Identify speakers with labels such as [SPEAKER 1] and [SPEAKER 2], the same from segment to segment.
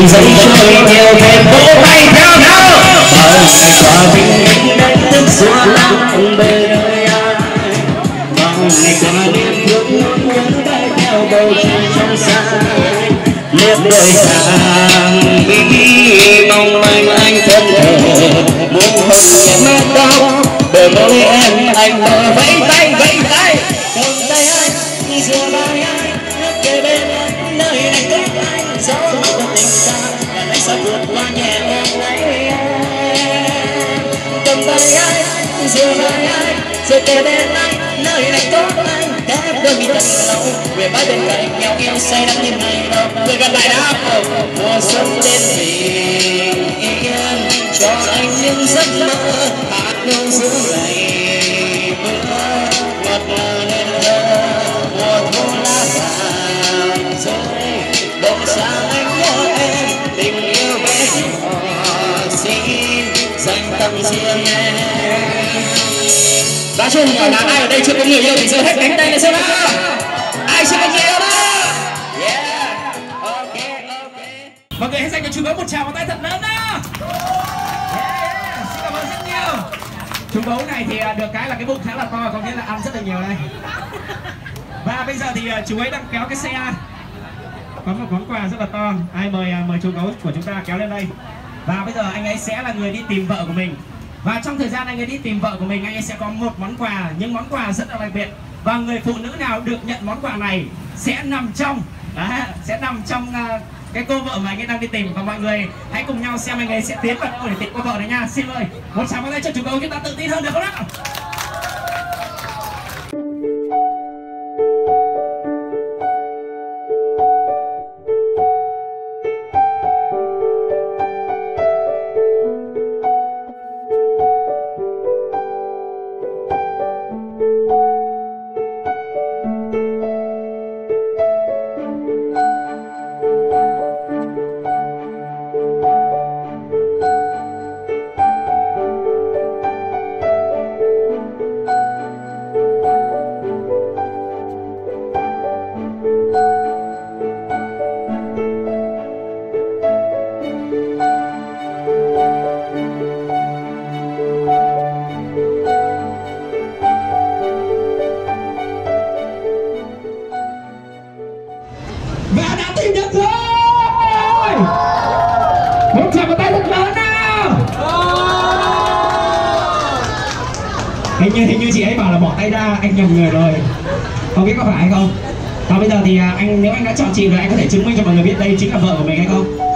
[SPEAKER 1] từng giây chơi nhiều thêm vỗ tay theo nhau bao ngày qua bình minh đánh thức suốt lặng bề đời ai bao ngày qua đêm thương luôn nhớ bay theo bầu trời trong xa, liếc đôi sang bí mong manh anh thân thể. Muốn hôn nhẹ mái tóc bờ môi em anh mơ vẫy tay vẫy ai ai giờ ai ai giờ kề bên anh nơi này tốt anh thép đôi mi thật lâu về mãi bên cạnh nhau yêu say đắm như này đâu người gần lại đã mùa xuân đến bình yên cho anh những giấc mơ hạt nương giữa ngày dành tâm riêng em nói chung là ai ở đây chưa có người yêu thì giơ hết cánh tay lên xem nào. Ai chưa có người yêu đó? Yeah ok ok. Mọi người hãy dành cho chú gấu một tràng vào tay thật lớn nào yeah, xin cảm ơn rất nhiều. Chú gấu này thì à, được cái là cái bụng khá là to có nghĩa là ăn rất là nhiều đây. Và bây giờ thì à, chú ấy đang kéo cái xe. Có một món quà rất là to. Ai mời à, mời chú gấu của chúng ta kéo lên đây và bây giờ anh ấy sẽ là người đi tìm vợ của mình. Và trong thời gian anh ấy đi tìm vợ của mình anh ấy sẽ có một món quà. Những món quà rất là đặc biệt. Và người phụ nữ nào được nhận món quà này sẽ nằm trong à, sẽ nằm trong uh, cái cô vợ mà anh ấy đang đi tìm. Và mọi người hãy cùng nhau xem anh ấy sẽ tiến vào đâu để tìm cô vợ này nha. Xin mời. Một tràng vào tay cho chúng tôi chúng ta tự tin hơn được không nào nhầm người rồi. Không biết có phải hay không? Và bây giờ thì à, anh, nếu anh đã chọn chị rồi, anh có thể chứng minh cho mọi người biết đây chính là vợ của mình hay không?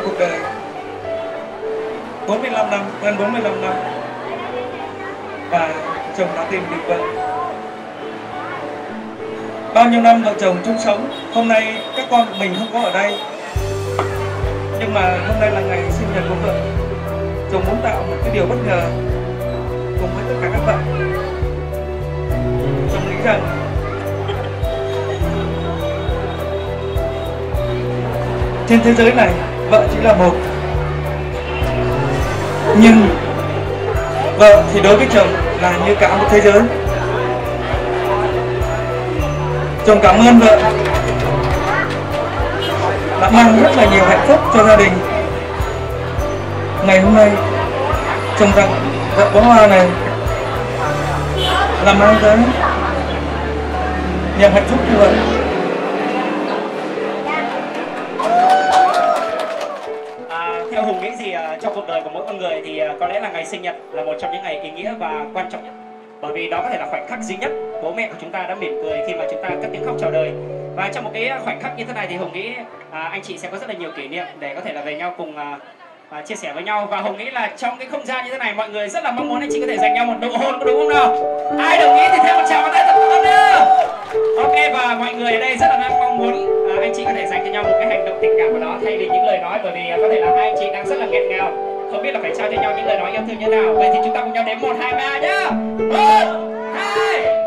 [SPEAKER 2] Trong cuộc đời. 45 năm gần 45 năm. Và chồng đã tìm được vợ. Bao nhiêu năm vợ chồng chung sống, hôm nay các con của mình không có ở đây. Nhưng mà hôm nay là ngày sinh nhật của vợ. Chồng muốn tạo một cái điều bất ngờ cùng với tất cả các bạn. Chồng nghĩ rằng trên thế giới này vợ chỉ là một. Nhưng vợ thì đối với chồng là như cả một thế giới. Chồng cảm ơn vợ đã mang rất là nhiều hạnh phúc cho gia đình. Ngày hôm nay, chồng tặng vợ bó hoa này là mang tới niềm hạnh phúc như vậy
[SPEAKER 1] theo Hùng nghĩ gì ờ, trong cuộc đời của mỗi con người thì ờ, có lẽ là ngày sinh nhật là một trong những ngày ý nghĩa và quan trọng nhất. Bởi vì đó có thể là khoảnh khắc duy nhất bố mẹ của chúng ta đã mỉm cười khi mà chúng ta cất tiếng khóc chào đời.
[SPEAKER 3] Và trong một cái ờ, khoảnh khắc như thế này thì hùng nghĩ à, anh chị sẽ có rất là nhiều kỷ niệm để có thể là về nhau cùng à, à, chia sẻ với nhau. Và hùng nghĩ là trong cái không gian như thế này mọi người rất là mong muốn anh chị có thể dành nhau một nụ hôn có đúng không nào? Ai đồng ý thì thêm một tràng vào tay thật lớn nữa. Ok và mọi người ở đây rất là đang mong muốn anh chị có thể dành cho nhau một cái hành động tình cảm của đó, thay vì những lời nói, bởi vì à, có thể là hai anh chị đang rất là nghẹn ngào. Không biết là phải trao cho nhau những lời nói yêu thương như thế nào. Vậy thì chúng ta cùng nhau đếm một, hai, ba nhá. Một, hai.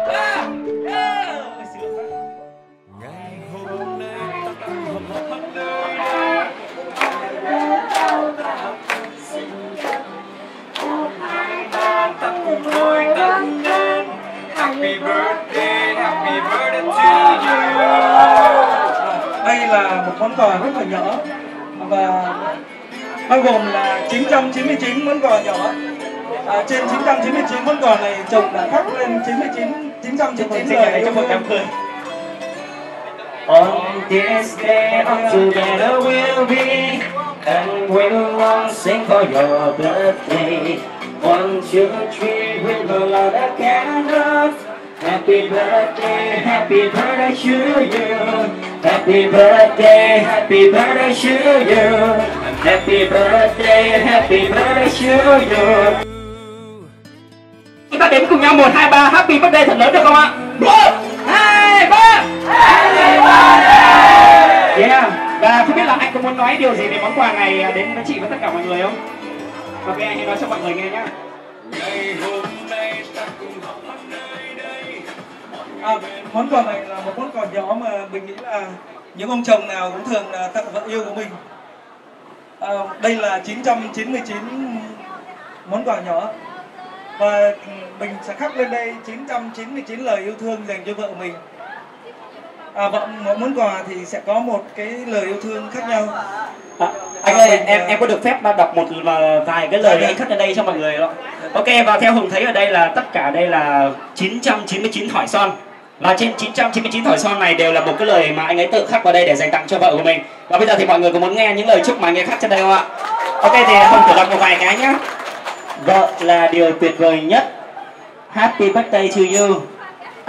[SPEAKER 2] Món quà rất là nhỏ. Và bao gồm là 999 món quà nhỏ. À, trên 999 món quà này chồng đã khắc lên 99 999
[SPEAKER 3] Xin
[SPEAKER 2] lời
[SPEAKER 3] hãy
[SPEAKER 2] yêu
[SPEAKER 3] chúc mừng đám
[SPEAKER 2] thương
[SPEAKER 3] cưới
[SPEAKER 1] On this day all together we'll be. And we'll all sing for your birthday One, two, three, we'll blow out the candles Happy birthday, happy birthday to you Happy birthday, happy birthday to you. Happy birthday, happy birthday to you.
[SPEAKER 3] Chúng ta đếm cùng nhau một hai ba happy birthday thật lớn được không ạ? Một hai ba! Yeah. Và không biết là anh có muốn nói điều gì về món quà này đến với chị và tất cả mọi người không? Ok anh hãy nói cho mọi người nghe nhá.
[SPEAKER 4] Ngày hôm nay ta cùng đây
[SPEAKER 2] à, món quà này là một món quà nhỏ mà mình nghĩ là những ông chồng nào cũng thường là tặng vợ yêu của mình. À, đây là 999 món quà nhỏ. Và ừ, mình sẽ khắc lên đây 999 lời yêu thương dành cho vợ mình. À, vợ mỗi món quà thì sẽ có một cái lời yêu thương khác nhau.
[SPEAKER 3] À, anh ơi em em có được phép đọc một vài cái lời anh khắc lên đây cho mọi người không? Ok và theo Hùng thấy ở đây là tất cả đây là 999 thỏi son và trên 999 thỏi son này đều là một cái lời mà anh ấy tự khắc vào đây để dành tặng cho vợ của mình. Và bây giờ thì mọi người có muốn nghe những lời chúc mà anh ấy khắc trên đây không ạ? Ok, thì Hùng thử đọc một vài cái nhé Vợ là điều tuyệt vời nhất. Happy birthday to you.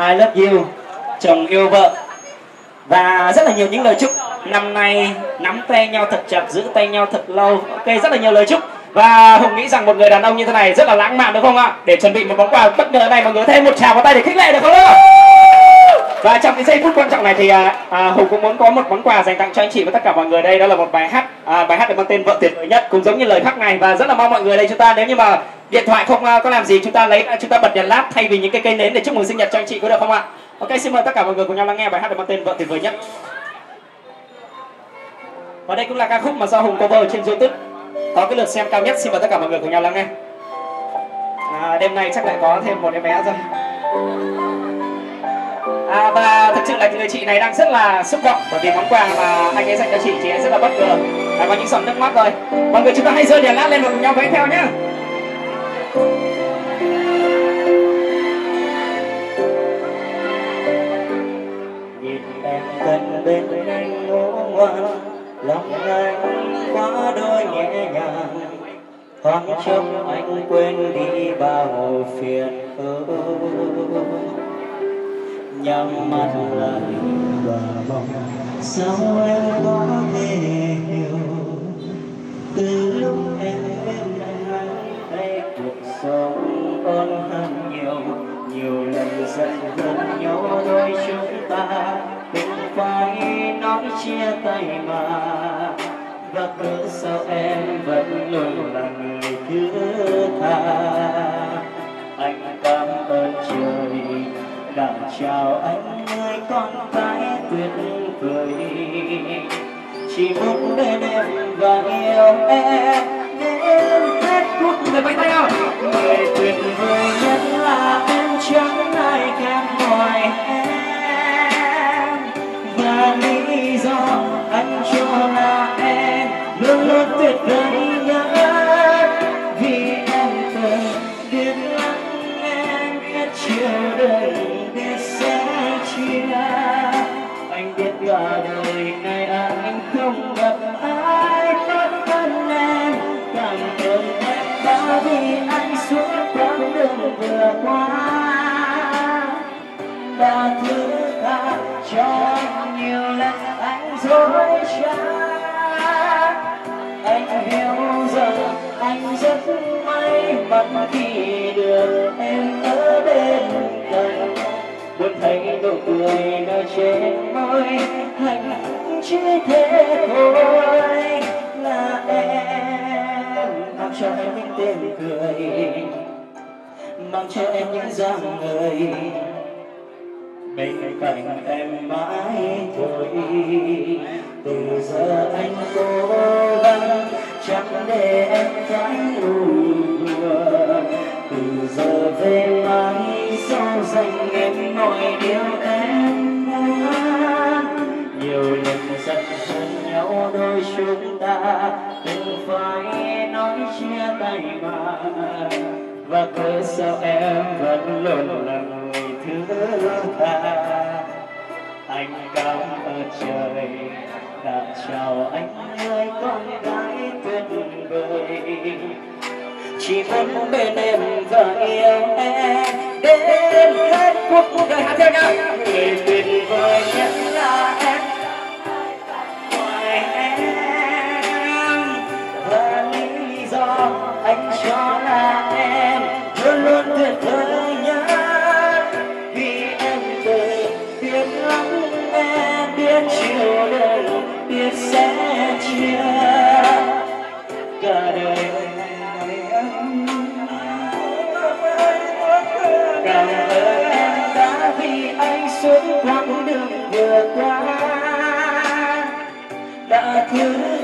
[SPEAKER 3] I love you. Chồng yêu vợ. Và rất là nhiều những lời chúc năm nay nắm tay nhau thật chặt, giữ tay nhau thật lâu. Ok, rất là nhiều lời chúc. Và hùng nghĩ rằng một người đàn ông như thế này rất là lãng mạn, đúng không ạ? Để chuẩn bị một món quà bất ngờ này, mọi người thêm một tràng vào tay để khích lệ được không ạ? Và trong cái giây phút quan trọng này thì à, à, hùng cũng muốn có một món quà dành tặng cho anh chị và tất cả mọi người đây. Đó là một bài hát à, bài hát được mang tên vợ tuyệt vời nhất cũng giống như lời khắc này. Và rất là mong mọi người đây chúng ta nếu như mà điện thoại không à, có làm gì chúng ta lấy à, chúng ta bật đèn lát thay vì những cái cây nến để chúc mừng sinh nhật cho anh chị có được không ạ? Ok xin mời tất cả mọi người cùng nhau lắng nghe bài hát được mang tên vợ tuyệt vời nhất. Và đây cũng là ca khúc mà do Hùng cover trên YouTube. Có cái lượt xem cao nhất Xin mời tất cả mọi người cùng nhau lắng nghe. À, Đêm nay chắc lại có thêm một em bé rồi à, Và thực sự là người chị này đang rất là xúc động Bởi vì món quà mà anh ấy dành cho chị Chị ấy rất là bất ngờ. Và có những giọt nước mắt rồi. Mọi người chúng ta hãy rơi đèn lát lên và cùng nhau vẫy theo nhé
[SPEAKER 1] nhìn em gần bên anh ngủ ngoan lòng anh quá đôi nhẹ nhàng. Thoáng chốc anh quên đi bao phiền ưu nhắm mắt lại. Và mong sao em có thể hiểu? Từ lúc em bên anh đây cuộc sống còn hơn nhiều. Nhiều lần giận hờn nhau đôi chúng ta, cũng phải nói chia tay mà. Và cớ sao em vẫn luôn là người thứ tha? Anh cảm ơn trời đã chào anh người con gái tuyệt vời. Chỉ muốn bên em và yêu em đến hết cuộc
[SPEAKER 3] Người vẫy tay nào
[SPEAKER 1] người tuyệt vời nhất là em chẳng ai kém ngoài em. Và lý do anh cho là em luôn luôn tuyệt vời. Qua đã thứ tha cho anh nhiều dối trá anh hiểu rằng anh rất may mắn khi được em ở bên cạnh được thấy nụ cười nở trên môi hạnh phúc chỉ thế thôi là em làm cho em những tiếng cười ban cho em những dáng người. Bên cạnh em mãi thôi. Từ giờ anh cố gắng, chẳng để em phải buồn từ giờ về mãi, sau dành em mọi điều em muốn. Nhiều lần giận hờn nhau đôi chúng ta, từng phải nói chia tay mà và cớ sao em vẫn luôn là người thứ tha anh cảm ơn trời đã chào anh hai con gái tuyệt vời. Chỉ muốn bên em và yêu em. Đến hết cuộc đời hát theo nhau người tuyệt vời nhất.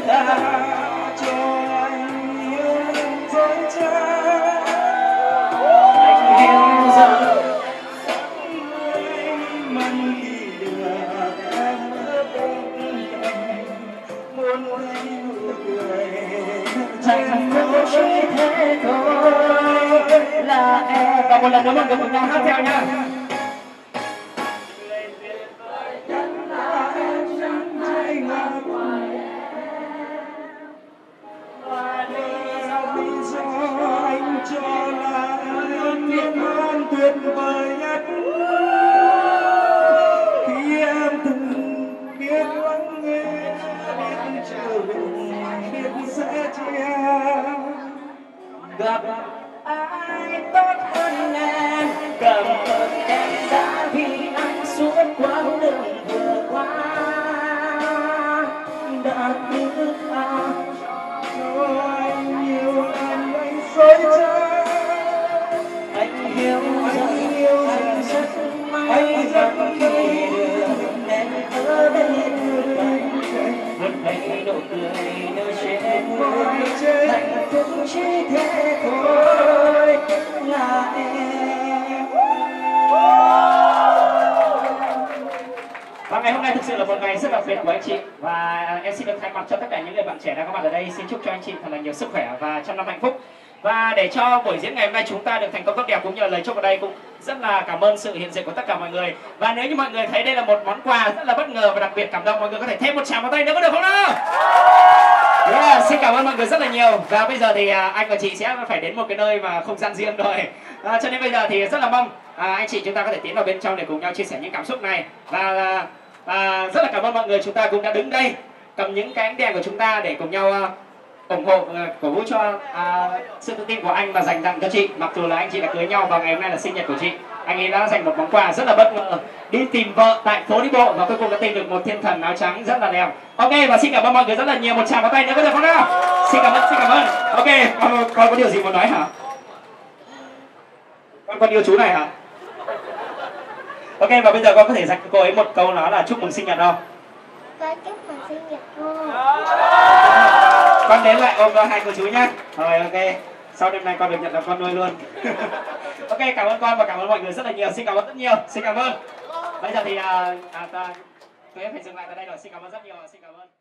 [SPEAKER 1] Đã
[SPEAKER 3] Và ngày hôm nay thực sự là một ngày rất đặc biệt của anh chị. Và em xin được thay mặt cho tất cả những người bạn trẻ đang có mặt ở đây. Xin chúc cho anh chị thật là nhiều sức khỏe và trăm năm hạnh phúc. Và để cho buổi diễn ngày hôm nay chúng ta được thành công tốt đẹp cũng như là lời chúc ở đây cũng rất là cảm ơn sự hiện diện của tất cả mọi người. Và nếu như mọi người thấy đây là một món quà rất là bất ngờ và đặc biệt cảm động, Mọi người có thể thêm một tràng vào tay nữa có được không nào? Yeah, xin cảm ơn mọi người rất là nhiều. Và bây giờ thì à, anh và chị sẽ phải đến một cái nơi mà không gian riêng rồi. À, Cho nên bây giờ thì rất là mong à, anh chị chúng ta có thể tiến vào bên trong để cùng nhau chia sẻ những cảm xúc này. Và à, à, rất là cảm ơn mọi người chúng ta cũng đã đứng đây Cầm những cái ánh đèn của chúng ta để cùng nhau à, ủng hộ à, cổ vũ cho à, sự tự tin của anh và dành tặng cho chị. Mặc dù là anh chị đã cưới nhau và ngày hôm nay là sinh nhật của chị anh ấy đã dành một món quà rất là bất ngờ. Đi tìm vợ tại phố đi bộ và cuối cùng đã tìm được một thiên thần áo trắng rất là đẹp. Ok và xin cảm ơn mọi người rất là nhiều. Một tràng vào tay nữa có được không nào xin cảm ơn xin cảm ơn. Ok con, con có điều gì muốn nói hả? Con con yêu chú này hả? Ok và bây giờ con có thể dành cho cô ấy một câu nói là chúc mừng sinh nhật không?
[SPEAKER 4] Con chúc mừng sinh nhật cô.
[SPEAKER 3] Con đến lại ôm hai cô chú nhá. Rồi ok sau đêm nay con được nhận làm con nuôi luôn. Ok cảm ơn con và cảm ơn mọi người rất là nhiều. Xin cảm ơn rất nhiều. Xin cảm ơn. Bây giờ thì à, à, ta, phải dừng lại tại đây rồi. Xin cảm ơn rất nhiều. Xin cảm ơn.